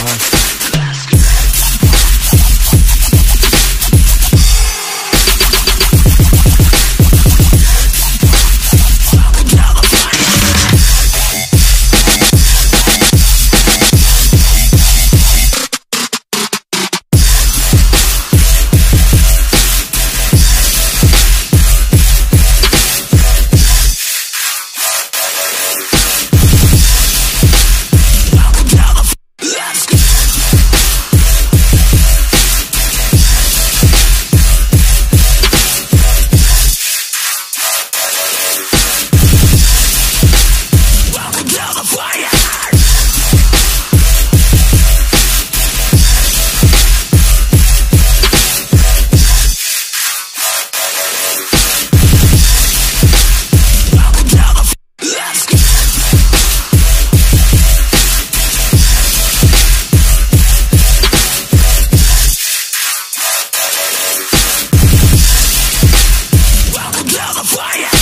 Bye. Fire!